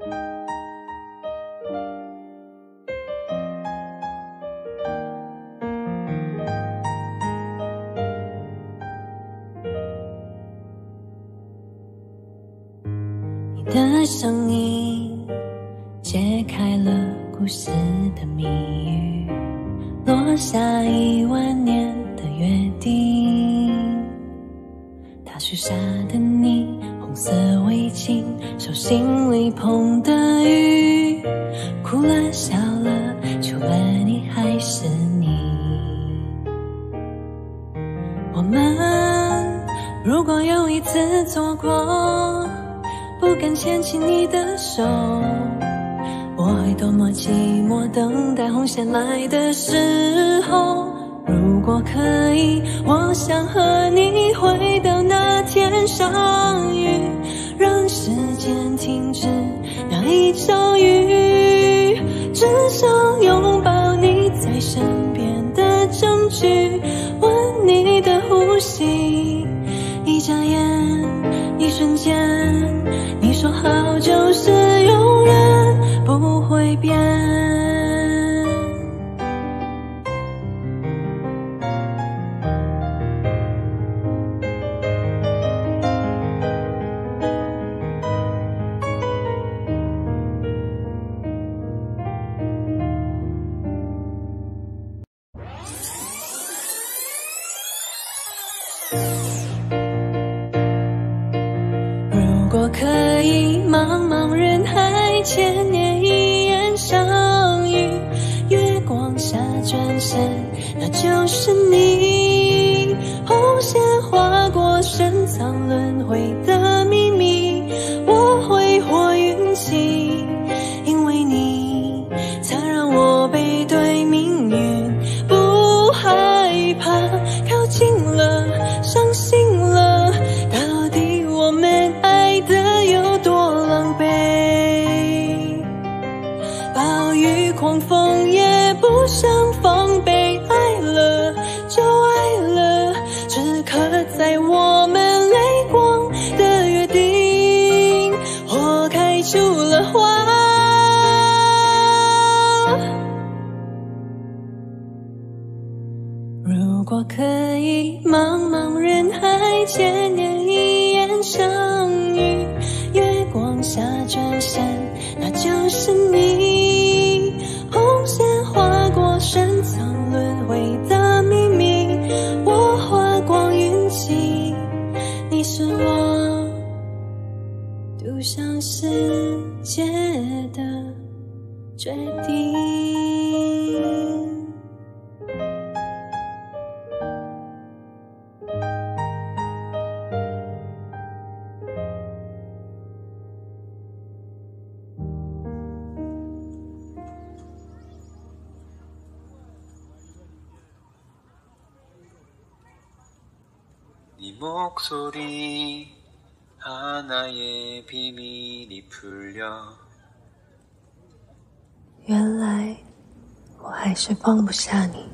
你的声音解开了故事的谜语，落下一万年心里捧的雨，哭了笑了，除了你还是你。我们如果有一次错过，不敢牵起你的手，我会多么寂寞，等待红线来的时候。如果可以，我想和你回到那天相那一场雨，只想拥抱你在身边的证据，吻你的呼吸，一眨眼，一瞬间，你说好就是永远不会变。如果可以，茫茫人海，千年一眼相遇，月光下转身，那就是你。如果可以，茫茫人海，千年一眼相遇，月光下转身，那就是你。红线划过深藏轮回的秘密，我花光运气，你是我赌上世界的决定。 네 목소리 하나의 비밀이 풀려 原来我还是放不下你。